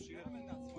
Sure.